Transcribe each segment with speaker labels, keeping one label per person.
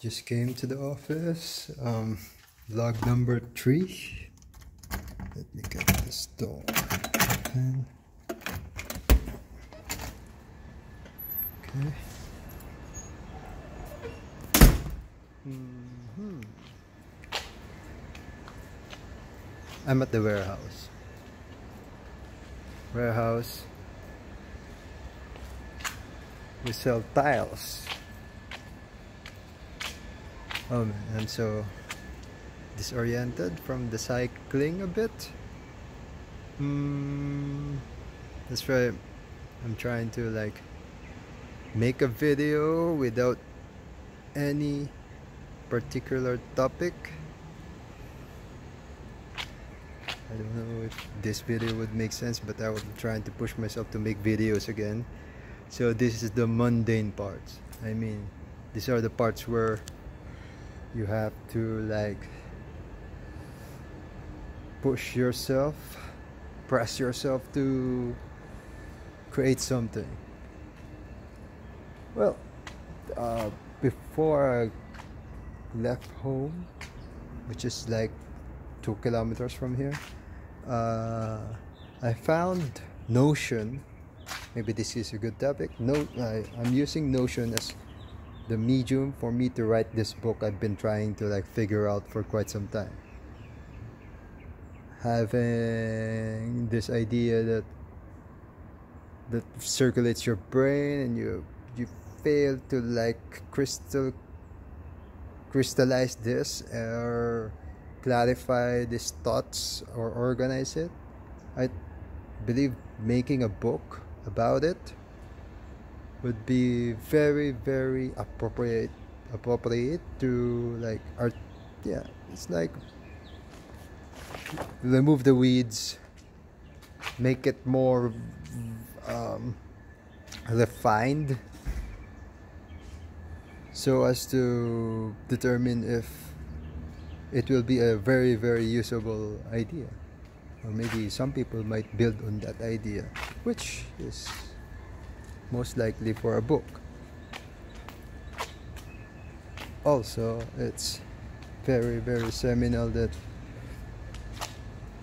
Speaker 1: just came to the office. Um, log number three. Let me get this door open. Okay. Mhm. I'm at the warehouse. Warehouse. We sell tiles. I'm so disoriented from the cycling a bit. Hmm. That's right. I'm trying to like make a video without any particular topic. I don't know if this video would make sense, but I was trying to push myself to make videos again. So this is the mundane parts. I mean, these are the parts where you have to like push yourself, press yourself to create something. Well, uh, before I left home, which is like two kilometers from here, uh, I found Notion. Maybe this is a good topic. No, I, I'm using Notion as the medium for me to write this book I've been trying to like figure out for quite some time. Having this idea that that circulates your brain and you you fail to like crystal crystallize this or clarify these thoughts or organize it. I believe making a book about it would be very very appropriate appropriate to like art yeah it's like remove the weeds make it more um, refined so as to determine if it will be a very very usable idea. Or maybe some people might build on that idea which is most likely for a book. Also, it's very, very seminal that,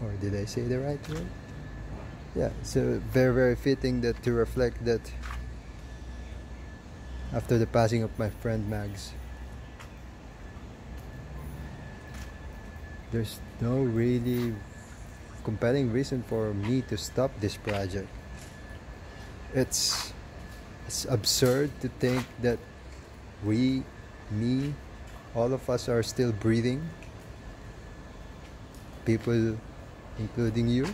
Speaker 1: or did I say the right word? Yeah, so very, very fitting that to reflect that after the passing of my friend Mags, there's no really compelling reason for me to stop this project. It's it's absurd to think that we, me, all of us are still breathing. People, including you,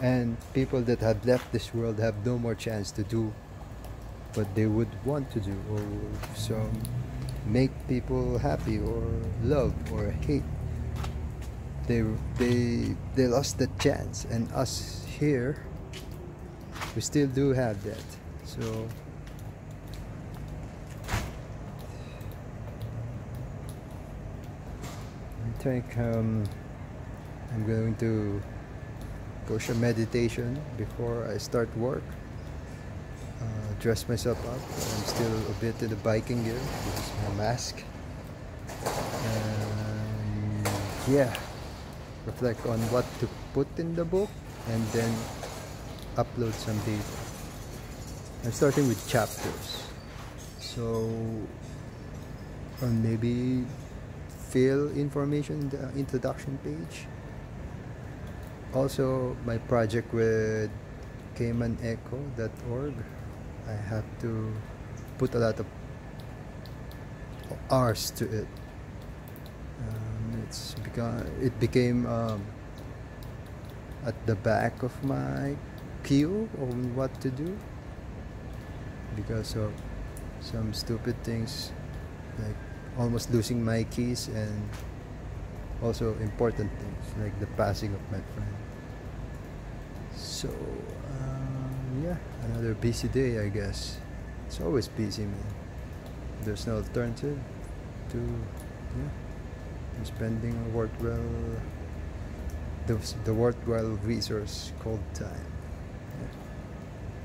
Speaker 1: and people that have left this world have no more chance to do what they would want to do or some make people happy or love or hate. They they they lost the chance. And us here we still do have that so I think um, I'm going to push a meditation before I start work. Uh, dress myself up. I'm still a bit in the biking gear. This is my mask. And yeah, reflect on what to put in the book and then upload some data. I'm starting with chapters. So, or maybe fill information in the introduction page. Also, my project with caymanecho.org, I have to put a lot of R's to it. Um, it's become it became um, at the back of my queue on what to do because of some stupid things like almost losing my keys and also important things like the passing of my friend. So uh, yeah another busy day I guess. It's always busy man. There's no alternative to yeah I'm spending a worthwhile the, the worthwhile resource called time.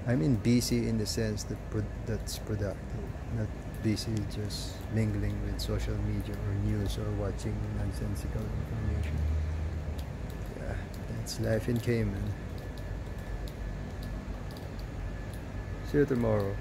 Speaker 1: I mean busy in the sense that pro- that's productive not busy just mingling with social media or news or watching nonsensical information. Yeah, that's life in Cayman. See you tomorrow.